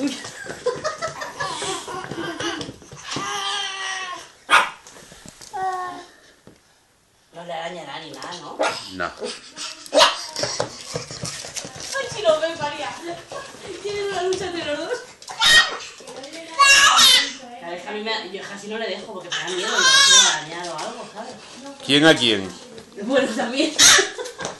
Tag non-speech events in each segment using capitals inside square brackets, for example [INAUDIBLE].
[LAUGHS] No le arañará ni nada, ¿no? No. Ay, si lo ves, María. Tienen una lucha entre los dos. Es que a mí me, yo casi no le dejo porque me da miedo. Si lo arañar o algo, ¿sabes? ¿Quién a quién? Bueno, también. [LAUGHS]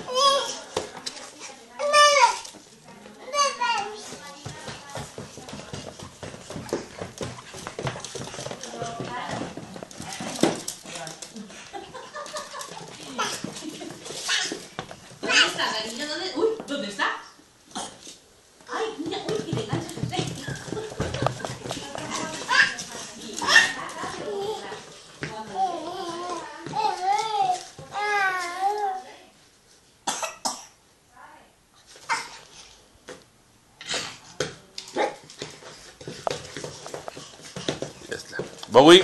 But we